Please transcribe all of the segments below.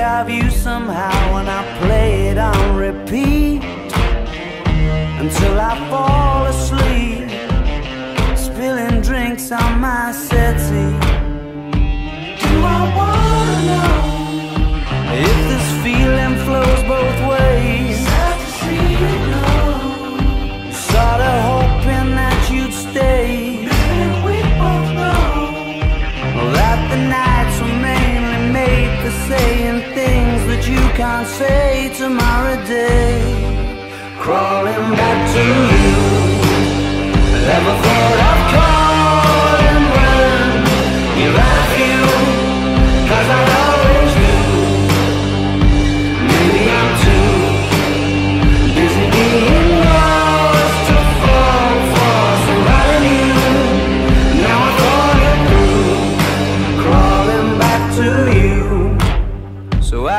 of you somehow when I play it on repeat until I fall asleep, spilling drinks on my settee. Do I wanna know if this feeling flows both ways? Sad to see you go. Sorta hoping that you'd stay. And we both know that the nights saying things that you can't say tomorrow day. Crawling back to you. Never thought I'd call and run. You love you, cause I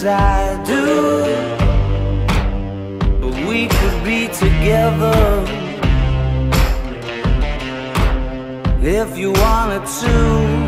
as I do. But we could be together if you wanted to.